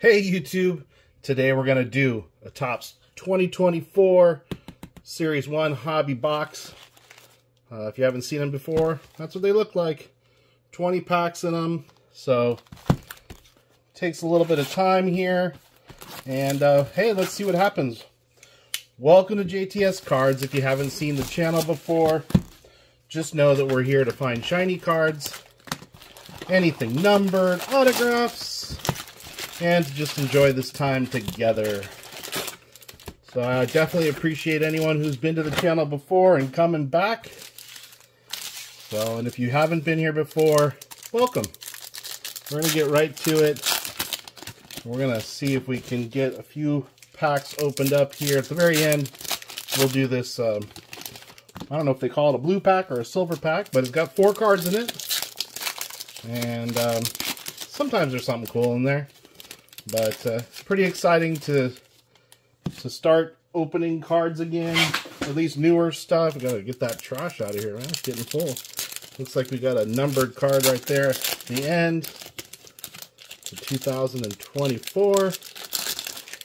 Hey YouTube, today we're going to do a Topps 2024 Series 1 Hobby Box. Uh, if you haven't seen them before, that's what they look like. 20 packs in them, so takes a little bit of time here. And uh, hey, let's see what happens. Welcome to JTS Cards. If you haven't seen the channel before, just know that we're here to find shiny cards, anything numbered, autographs, and to just enjoy this time together. So I definitely appreciate anyone who's been to the channel before and coming back. So, and if you haven't been here before, welcome. We're going to get right to it. We're going to see if we can get a few packs opened up here. At the very end, we'll do this, um, I don't know if they call it a blue pack or a silver pack, but it's got four cards in it. And um, sometimes there's something cool in there. But uh, it's pretty exciting to to start opening cards again. At least newer stuff. We gotta get that trash out of here, man. It's getting full. Looks like we got a numbered card right there at the end. The 2024.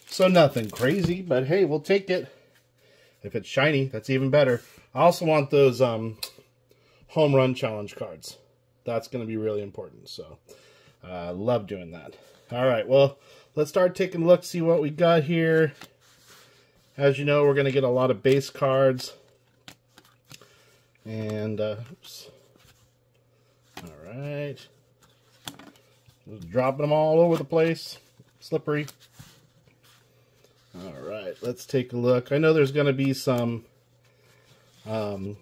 So nothing crazy, but hey, we'll take it. If it's shiny, that's even better. I also want those um, home run challenge cards. That's going to be really important. So, uh, love doing that. All right, well, let's start taking a look, see what we got here. As you know, we're going to get a lot of base cards. And, uh, oops. All right. Just dropping them all over the place. Slippery. All right, let's take a look. I know there's going to be some um,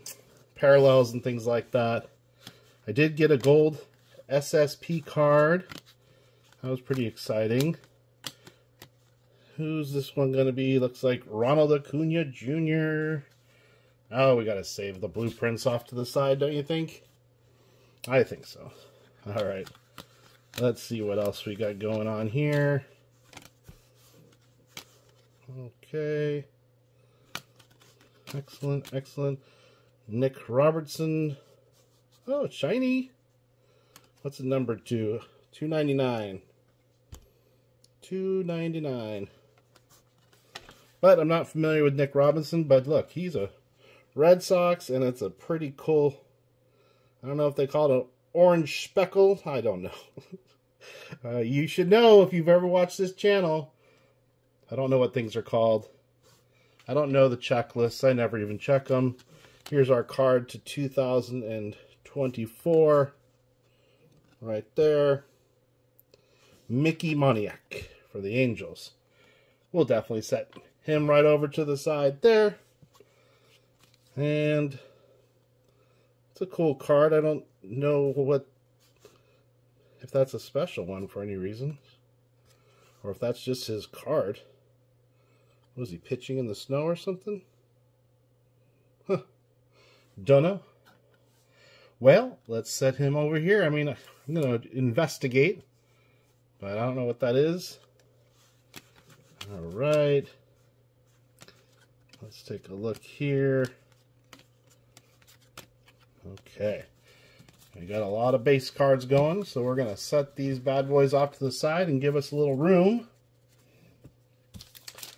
parallels and things like that. I did get a gold SSP card. That was pretty exciting. Who's this one going to be? Looks like Ronald Acuna Jr. Oh, we got to save the blueprints off to the side, don't you think? I think so. All right. Let's see what else we got going on here. Okay. Excellent, excellent. Nick Robertson. Oh, shiny. What's the number two? 299 299 But I'm not familiar with Nick Robinson, but look, he's a Red Sox, and it's a pretty cool, I don't know if they call it an orange speckle. I don't know. uh, you should know if you've ever watched this channel. I don't know what things are called. I don't know the checklists. I never even check them. Here's our card to 2024. Right there. Mickey Moniak for the Angels. We'll definitely set him right over to the side there. And it's a cool card. I don't know what if that's a special one for any reason. Or if that's just his card. Was he pitching in the snow or something? Huh. Dunno. Well, let's set him over here. I mean, I'm going to investigate. But I don't know what that is. All right. Let's take a look here. Okay. We got a lot of base cards going, so we're going to set these bad boys off to the side and give us a little room.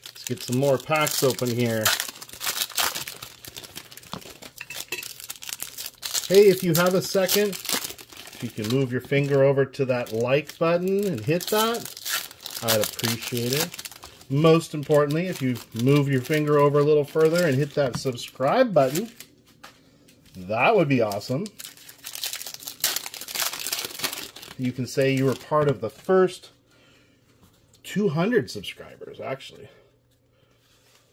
Let's get some more packs open here. Hey, if you have a second, you can move your finger over to that like button and hit that, I'd appreciate it. Most importantly, if you move your finger over a little further and hit that subscribe button, that would be awesome. You can say you were part of the first 200 subscribers, actually.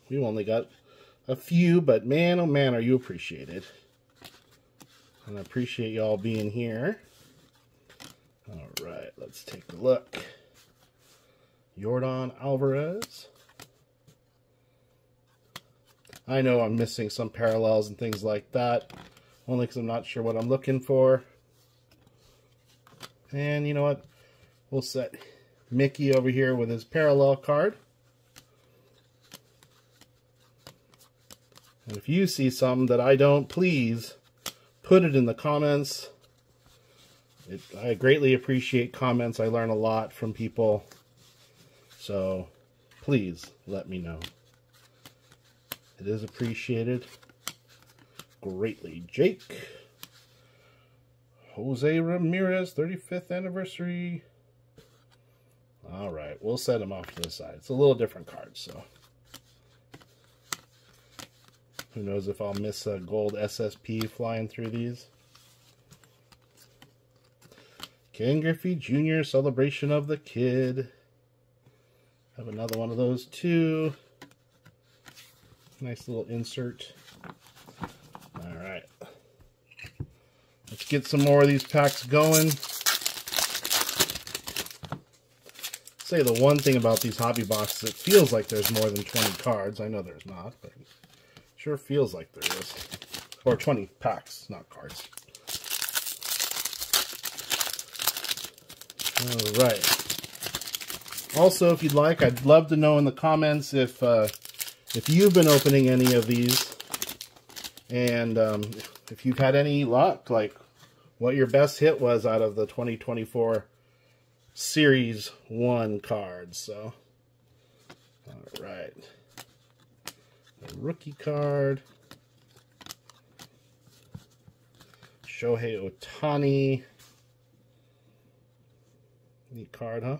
We've only got a few, but man, oh man, are you appreciated. And I appreciate y'all being here. All right, let's take a look. Yordan Alvarez. I know I'm missing some parallels and things like that, only because I'm not sure what I'm looking for. And you know what? We'll set Mickey over here with his parallel card. And if you see something that I don't, please put it in the comments. It, I greatly appreciate comments. I learn a lot from people. So please let me know. It is appreciated greatly. Jake. Jose Ramirez, 35th anniversary. All right, we'll set him off to the side. It's a little different card, so. Who knows if I'll miss a gold SSP flying through these. Ken Griffey Jr. Celebration of the Kid. Have another one of those too. Nice little insert. All right. Let's get some more of these packs going. Say the one thing about these hobby boxes, it feels like there's more than 20 cards. I know there's not, but sure feels like there is. Or 20 packs, not cards. All right. Also, if you'd like, I'd love to know in the comments if uh, if you've been opening any of these and um, if you've had any luck, like what your best hit was out of the 2024 Series 1 cards. So, all right. Rookie card. Shohei Ohtani. Neat card, huh?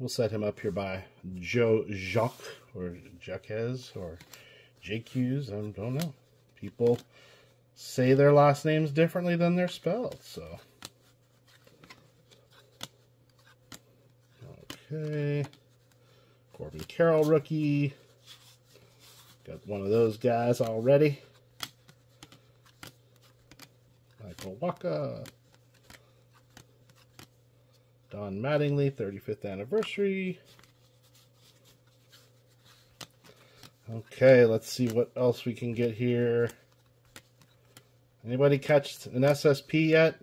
We'll set him up here by Joe Jacques or Jacques or JQs. I don't know. People say their last names differently than they're spelled. So, okay. Corbin Carroll rookie. Got one of those guys already. Michael Wacha. Don Mattingly, 35th anniversary. Okay, let's see what else we can get here. Anybody catch an SSP yet?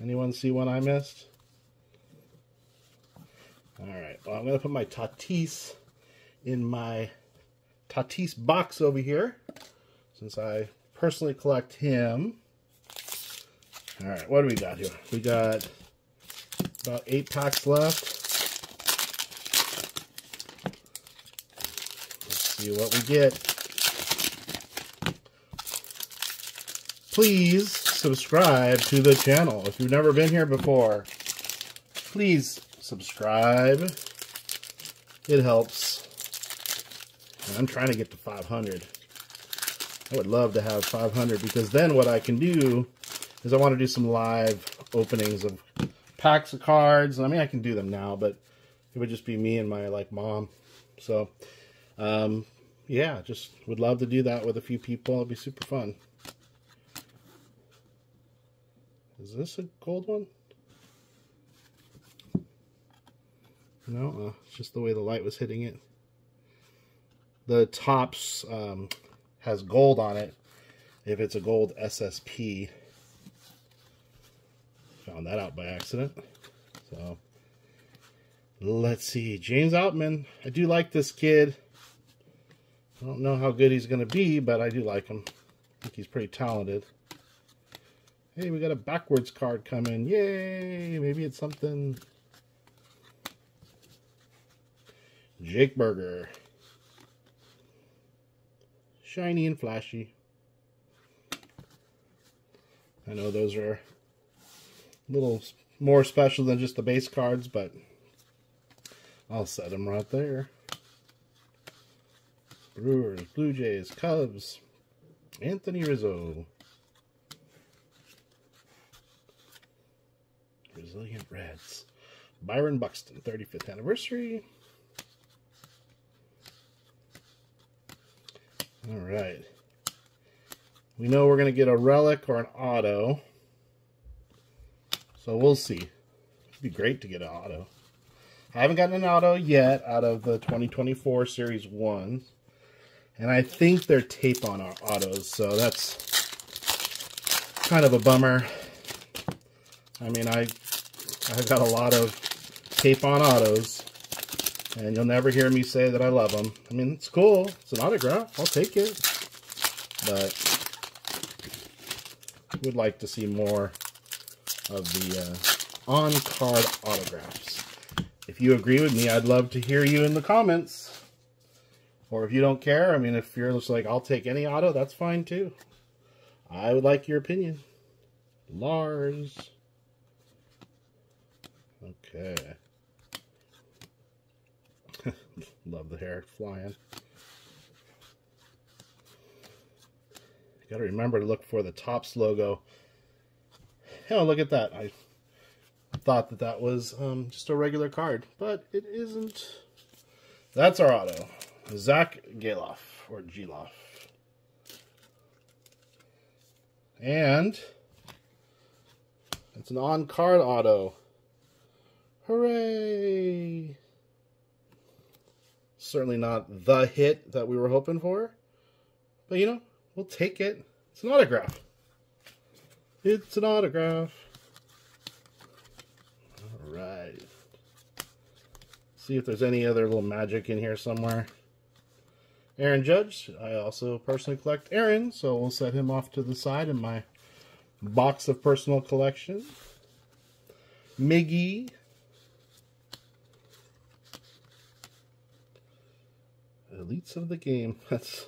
Anyone see one I missed? All right, well, I'm going to put my Tatis in my Tatis box over here, since I personally collect him. All right, what do we got here? We got about eight packs left. Let's see what we get. please subscribe to the channel. If you've never been here before, please subscribe. It helps. And I'm trying to get to 500. I would love to have 500 because then what I can do is I want to do some live openings of packs of cards. I mean, I can do them now, but it would just be me and my like mom. So, um, yeah, just would love to do that with a few people. It'd be super fun. Is this a gold one? No, uh, it's just the way the light was hitting it. The Topps um, has gold on it if it's a gold SSP. Found that out by accident. So, let's see. James Outman. I do like this kid. I don't know how good he's going to be, but I do like him. I think he's pretty talented. Hey, we got a backwards card coming. Yay! Maybe it's something. Jake Burger. Shiny and flashy. I know those are little more special than just the base cards, but I'll set them right there. Brewers, Blue Jays, Cubs, Anthony Rizzo. Brazilian Reds. Byron Buxton, 35th anniversary. All right. We know we're going to get a relic or an auto. So we'll see. It'd be great to get an auto. I haven't gotten an auto yet out of the 2024 Series 1. And I think they're tape on our autos, so that's kind of a bummer. I mean, I I've got a lot of tape on autos, and you'll never hear me say that I love them. I mean, it's cool. It's an autograph. I'll take it. But would like to see more of the uh, on-card autographs. if you agree with me, I'd love to hear you in the comments. Or if you don't care, I mean, if you're just like, I'll take any auto, that's fine too. I would like your opinion. Lars. Okay. Love the hair flying. Got to remember to look for the Topps logo. Oh, look at that. I thought that that was um, just a regular card, but it isn't. That's our auto. Zach Gelof, or Gelof. And it's an on-card auto. Hooray! Certainly not the hit that we were hoping for. But, you know, we'll take it. It's an autograph. It's an autograph. All right. See if there's any other little magic in here somewhere. Aaron Judge. I also personally collect Aaron, so we'll set him off to the side in my box of personal collection. Miggy. Elites of the game. That's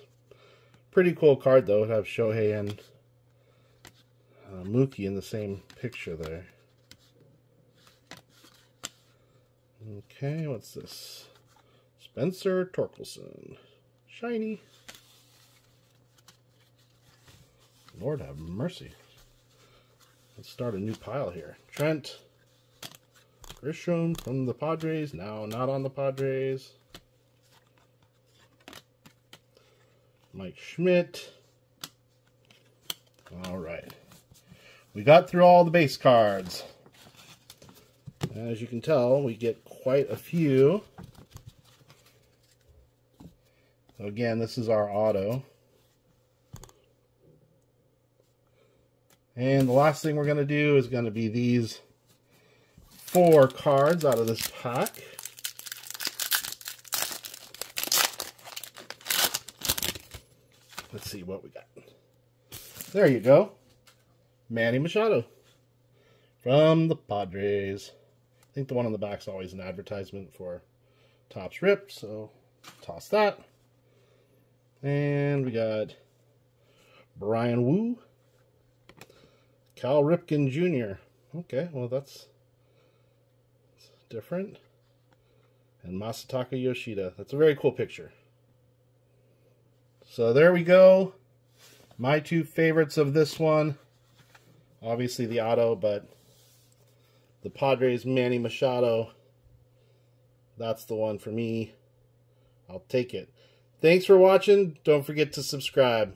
pretty cool card, though, have Shohei and uh, Mookie in the same picture there. Okay, what's this? Spencer Torkelson. Shiny. Lord have mercy. Let's start a new pile here. Trent. Grisham from the Padres. Now not on the Padres. Mike Schmidt. All right. We got through all the base cards. As you can tell, we get quite a few. So again, this is our auto. And the last thing we're going to do is going to be these four cards out of this pack. Let's see what we got. There you go. Manny Machado from the Padres. I think the one on the back is always an advertisement for Topps Rip, so toss that. And we got Bryan Woo. Cal Ripken Jr. Okay, well that's, that's different. And Masataka Yoshida. That's a very cool picture. So there we go. My two favorites of this one. Obviously the auto, but the Padres Manny Machado. That's the one for me. I'll take it. Thanks for watching. Don't forget to subscribe.